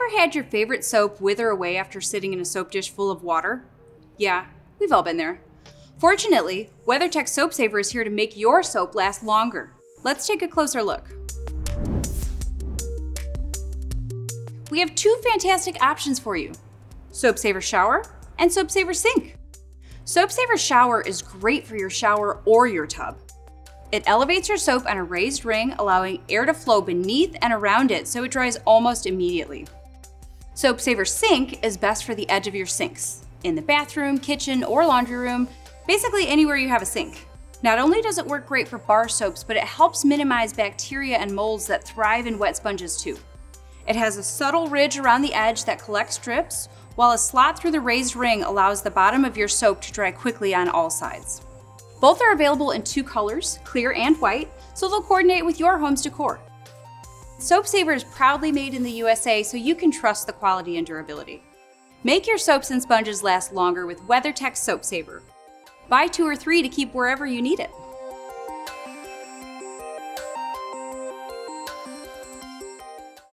Ever had your favorite soap wither away after sitting in a soap dish full of water? Yeah, we've all been there. Fortunately, WeatherTech Soap Saver is here to make your soap last longer. Let's take a closer look. We have two fantastic options for you. Soap Saver Shower and Soap Saver Sink. Soap Saver Shower is great for your shower or your tub. It elevates your soap on a raised ring, allowing air to flow beneath and around it so it dries almost immediately. Soap Saver Sink is best for the edge of your sinks, in the bathroom, kitchen, or laundry room, basically anywhere you have a sink. Not only does it work great for bar soaps, but it helps minimize bacteria and molds that thrive in wet sponges too. It has a subtle ridge around the edge that collects drips, while a slot through the raised ring allows the bottom of your soap to dry quickly on all sides. Both are available in two colors, clear and white, so they'll coordinate with your home's decor. Soap Saver is proudly made in the USA, so you can trust the quality and durability. Make your soaps and sponges last longer with WeatherTech Soap Saver. Buy two or three to keep wherever you need it.